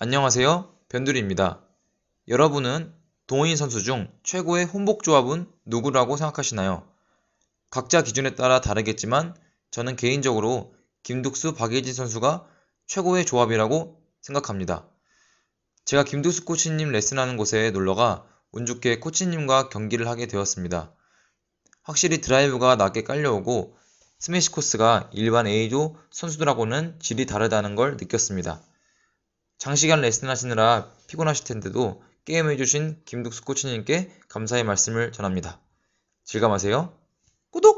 안녕하세요. 변두리입니다. 여러분은 동호인 선수 중 최고의 혼복 조합은 누구라고 생각하시나요? 각자 기준에 따라 다르겠지만 저는 개인적으로 김득수 박예진 선수가 최고의 조합이라고 생각합니다. 제가 김득수 코치님 레슨하는 곳에 놀러가 운 좋게 코치님과 경기를 하게 되었습니다. 확실히 드라이브가 낮게 깔려오고 스매시 코스가 일반 A조 선수들하고는 질이 다르다는 걸 느꼈습니다. 장시간 레슨하시느라 피곤하실 텐데도 게임해주신 김득수 코치님께 감사의 말씀을 전합니다. 즐감하세요. 구독!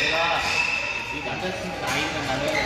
내가 이 남자친구 나이 있는 나는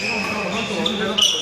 本当だよ。